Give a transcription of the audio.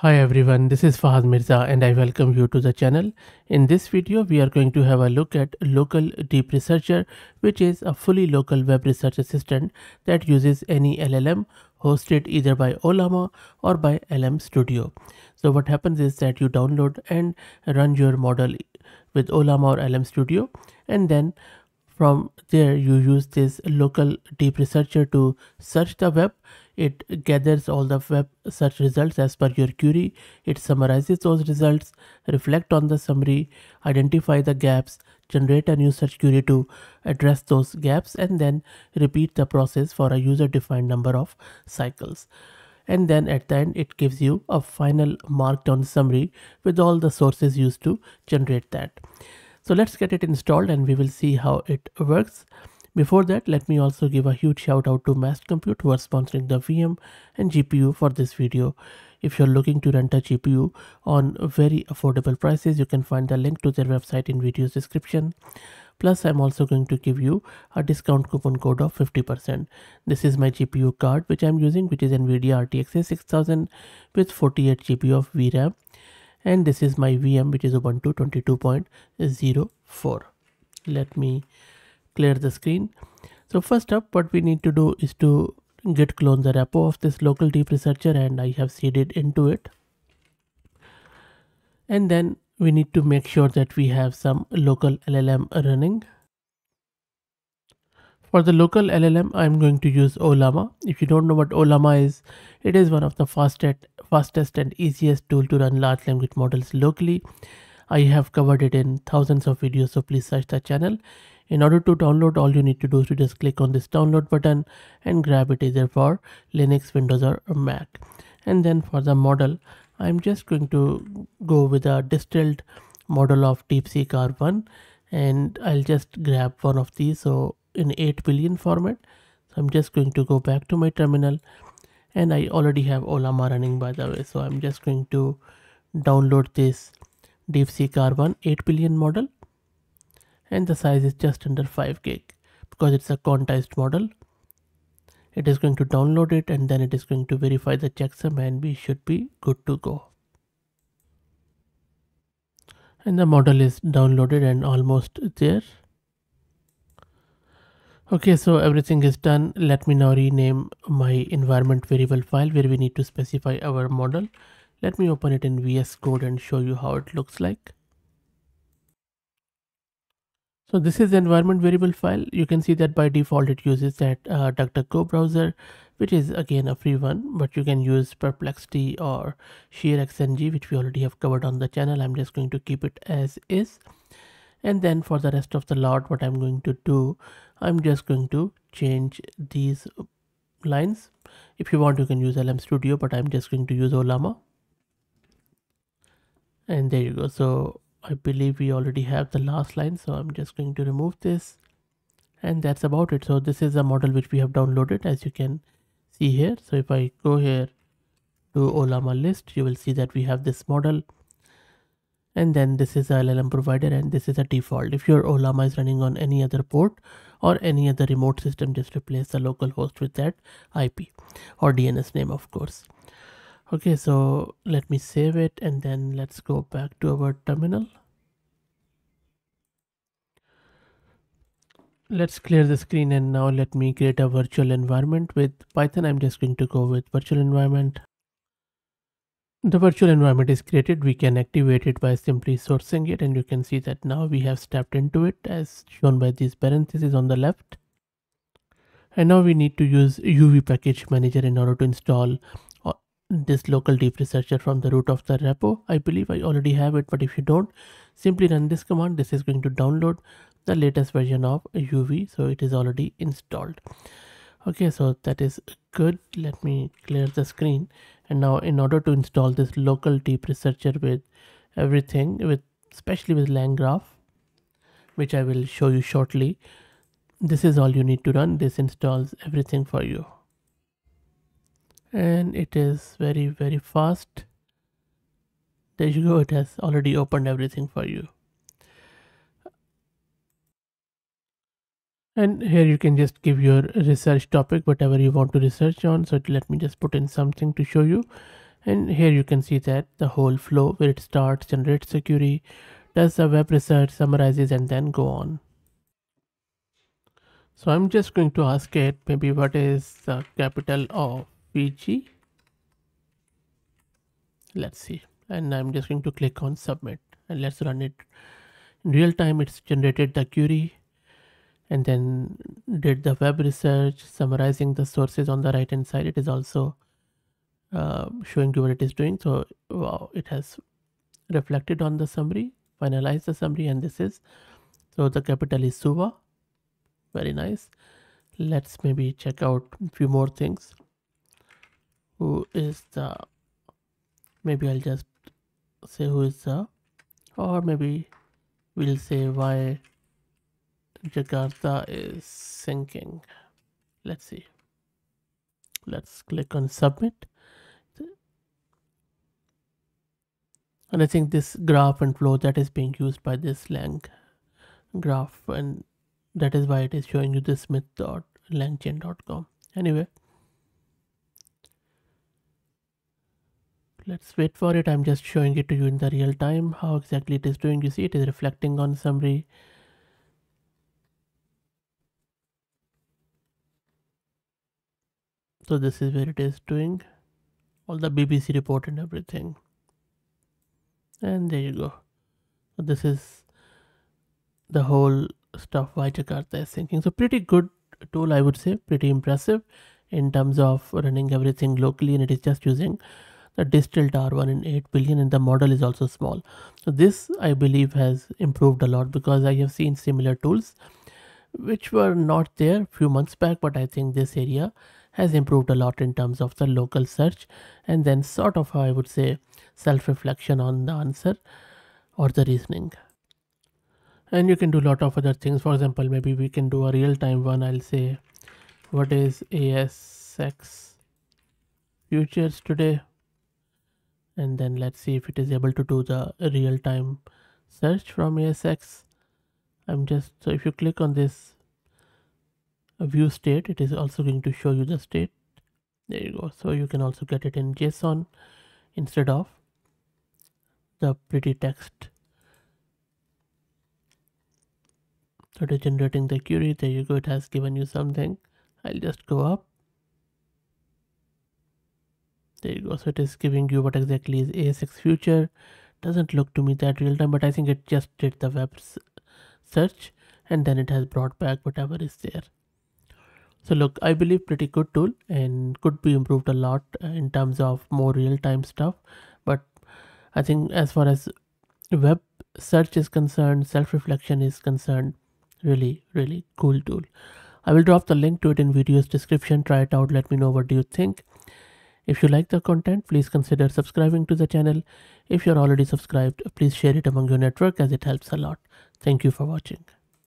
Hi everyone, this is Fahd Mirza and I welcome you to the channel. In this video, we are going to have a look at Local Deep Researcher, which is a fully local web research assistant that uses any LLM hosted either by Ollama or by LM Studio. So what happens is that you download and run your model with Ollama or LM Studio and then from there you use this local deep researcher to search the web. It gathers all the web search results as per your query. It summarizes those results reflect on the summary identify the gaps generate a new search query to address those gaps and then repeat the process for a user defined number of cycles. And then at the end it gives you a final markdown summary with all the sources used to generate that so let's get it installed and we will see how it works before that, let me also give a huge shout out to Massed Compute who are sponsoring the VM and GPU for this video. If you're looking to rent a GPU on very affordable prices, you can find the link to their website in video's description. Plus, I'm also going to give you a discount coupon code of 50%. This is my GPU card which I'm using, which is NVIDIA RTX 6000 with 48 GB of VRAM. And this is my VM, which is Ubuntu 22.04. Let me clear the screen. So first up what we need to do is to git clone the repo of this local deep researcher and I have seeded into it. And then we need to make sure that we have some local LLM running. For the local LLM, I'm going to use Ollama. If you don't know what Ollama is, it is one of the fastest, fastest and easiest tool to run large language models locally. I have covered it in thousands of videos, so please search the channel. In order to download, all you need to do is to just click on this download button and grab it either for Linux, Windows or Mac. And then for the model, I'm just going to go with a distilled model of DeepSeek R1 and I'll just grab one of these. So in 8 billion format. So I'm just going to go back to my terminal and I already have Ollama running by the way. So I'm just going to download this DeepSeek R1 8 billion model. And the size is just under 5 gig because it's a quantized model. It is going to download it and then it is going to verify the checksum and we should be good to go. And the model is downloaded and almost there okay so everything is done let me now rename my environment variable file where we need to specify our model let me open it in vs code and show you how it looks like so this is the environment variable file. You can see that by default it uses that uh, DuckDuckGo browser, which is again a free one, but you can use Perplexity or SearXNG, which we already have covered on the channel. I'm just going to keep it as is. And then for the rest of the lot, what I'm going to do, I'm just going to change these lines. If you want, you can use LM Studio, but I'm just going to use Ollama. And there you go. So I believe we already have the last line so I'm just going to remove this. And that's about it. So this is a model which we have downloaded as you can see here. So if I go here to Ollama list you will see that we have this model and then this is a LLM provider and this is a default. If your Ollama is running on any other port or any other remote system just replace the local host with that IP or DNS name of course. Okay so let me save it and then let's go back to our terminal. Let's clear the screen and now let me create a virtual environment. With python i'm just going to go with virtual environment the virtual environment is created we can activate it by simply sourcing it and you can see that now we have stepped into it as shown by these parentheses on the left and now we need to use uv package manager in order to install uh, this local deep researcher from the root of the repo. I believe I already have it, but if you don't, simply run this command. This is going to download the latest version of UV, so it is already installed. Okay, so that is good. Let me clear the screen. And now in order to install this local deep researcher with everything, with especially with LangGraph, which I will show you shortly, this is all you need to run. This installs everything for you and it is very very fast there you go it has already opened everything for you and here you can just give your research topic whatever you want to research on. So let me just put in something to show you. And here you can see that the whole flow where it starts generates a query does a web research summarizes and then go on. So i'm just going to ask it maybe what is the capital of fiji let's see. And i'm just going to click on submit and let's run it. In real time it's generated the query and then did the web research summarizing the sources on the right hand side. It is also uh, showing you what it is doing. So wow it has reflected on the summary finalized the summary and this is so the capital is suva. Very nice. Let's maybe check out a few more things. Who is the maybe i'll just say who is the or maybe we'll say why Jakarta is sinking. Let's see. Let's click on submit. And I think this graph and flow that is being used by this lang graph and that is why it is showing you this smith.langchain.com. Anyway, let's wait for it. I'm just showing it to you in the real time how exactly it is doing. You see it is reflecting on summary so this is where it is doing all the bbc report and everything. And there you go. So this is the whole stuff why jakarta is sinking. So pretty good tool i would say. Pretty impressive in terms of running everything locally and it is just using the distilled r1 in 8 billion and the model is also small. So this i believe has improved a lot because i have seen similar tools which were not there few months back but i think this area has improved a lot in terms of the local search and then sort of how I would say self-reflection on the answer or the reasoning. And you can do a lot of other things. For example, maybe we can do a real-time one. I'll say, what is ASX futures today? And then let's see if it is able to do the real-time search from ASX. I'm just, so if you click on this view state it is also going to show you the state. There you go. So you can also get it in json instead of the pretty text so it is generating the query. There you go. It has given you something. I'll just go up. There you go. So it is giving you what exactly is asx future. Doesn't look to me that real time but i think it just did the web search and then it has brought back whatever is there so look i believe pretty good tool and could be improved a lot uh, in terms of more real-time stuff. But i think as far as web search is concerned self-reflection is concerned really really cool tool. I will drop the link to it in video's description. Try it out. Let me know what do you think. If you like the content please consider subscribing to the channel. If you're already subscribed please share it among your network as it helps a lot. Thank you for watching